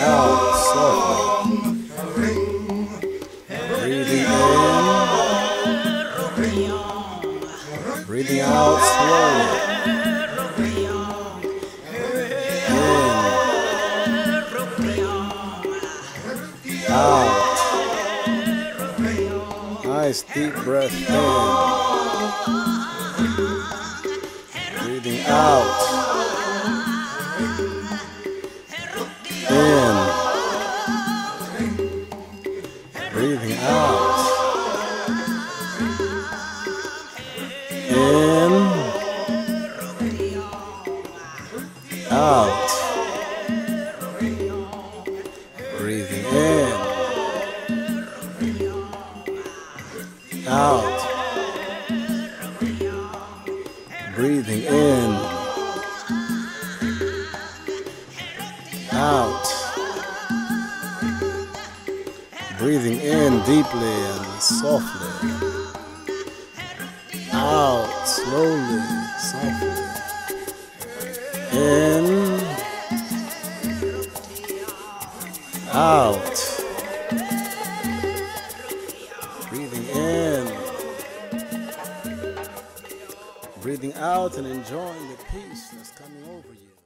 out softly. Breathing in. Breathing out slowly. In. Out. Nice deep breath in. Breathing out. out. Breathing in. Out. Breathing in deeply and softly. Out slowly, softly. In. everything out and enjoying the peace that's coming over you.